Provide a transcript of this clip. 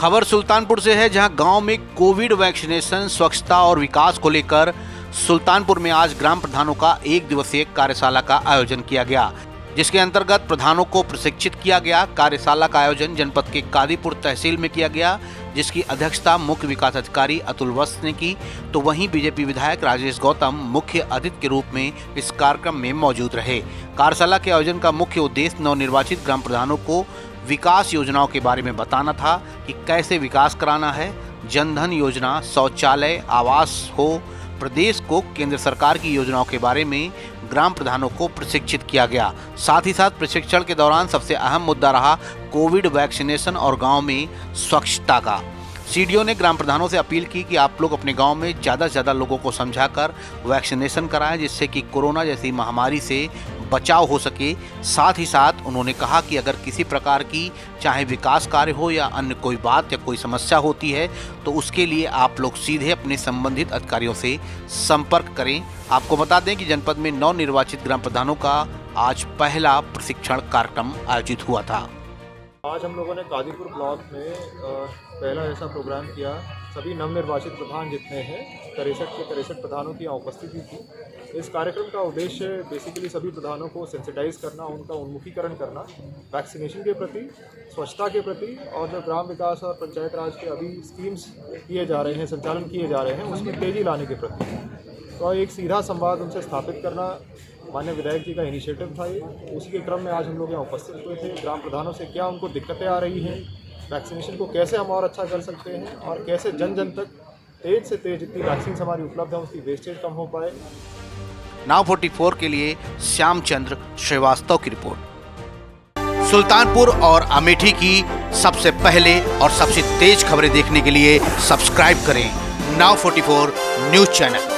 खबर सुल्तानपुर से है, जहाँ गाँव में कोविड वैक्सीनेशन, स्वच्छता और विकास को लेकर सुल्तानपुर में आज ग्राम प्रधानों का एक दिवसीय कार्यशाला का आयोजन किया गया। जिसके अंतर्गत प्रधानों को प्रशिक्षित किया गया। कार्यशाला का आयोजन जनपद के कादीपुर तहसील में किया गया, जिसकी अध्यक्षता मुख्य विकास अधिकारी अतुल वस्त ने की। तो वहीं बीजेपी विधायक राजेश गौतम मुख्य अतिथि के रूप में इस कार्यक्रम में मौजूद रहे। कार्यशाला के आयोजन का मुख्य उद्देश्य नवनिर्वाचित ग्राम प्रधानों को विकास योजनाओं के बारे में बताना था कि कैसे विकास कराना है। जनधन योजना, शौचालय, आवास हो, प्रदेश को केंद्र सरकार की योजनाओं के बारे में ग्राम प्रधानों को प्रशिक्षित किया गया। साथ ही साथ प्रशिक्षण के दौरान सबसे अहम मुद्दा रहा कोविड वैक्सीनेशन और गाँव में स्वच्छता का। सीडीओ ने ग्राम प्रधानों से अपील की कि आप लोग अपने गाँव में ज़्यादा से ज़्यादा लोगों को समझाकर वैक्सीनेशन कराएँ, जिससे कि कोरोना जैसी महामारी से बचाव हो सके। साथ ही साथ उन्होंने कहा कि अगर किसी प्रकार की चाहे विकास कार्य हो या अन्य कोई बात या कोई समस्या होती है तो उसके लिए आप लोग सीधे अपने संबंधित अधिकारियों से संपर्क करें। आपको बता दें कि जनपद में नव निर्वाचित ग्राम प्रधानों का आज पहला प्रशिक्षण कार्यक्रम आयोजित हुआ था। आज हम लोगों ने कादीपुर ब्लॉक में पहला ऐसा प्रोग्राम किया। सभी नवनिर्वाचित प्रधान जितने हैं, तिरसठ के तिरसठ प्रधानों की यहाँ उपस्थिति थी। इस कार्यक्रम का उद्देश्य बेसिकली सभी प्रधानों को सेंसिटाइज करना, उनका उन्मुखीकरण करना वैक्सीनेशन के प्रति, स्वच्छता के प्रति, और जो ग्राम विकास और पंचायत राज के अभी स्कीम्स किए जा रहे हैं, संचालन किए जा रहे हैं, उसमें तेज़ी लाने के प्रति। तो एक सीधा संवाद उनसे स्थापित करना मान्य विधायक जी का इनिशिएटिव था ये। उसी के क्रम में आज हम लोग यहाँ उपस्थित हुए थे। ग्राम प्रधानों से क्या उनको दिक्कतें आ रही हैं वैक्सीनेशन को कैसे हम और अच्छा कर सकते हैं और कैसे जन जन तक तेज से तेज जितनी वैक्सीन हमारी उपलब्ध है, उसकी वेस्टेज कम हो पाए। नाव 44 के लिए श्यामचंद्र श्रीवास्तव की रिपोर्ट। सुल्तानपुर और अमेठी की सबसे पहले और सबसे तेज खबरें देखने के लिए सब्सक्राइब करें नाव 44 न्यूज़ चैनल।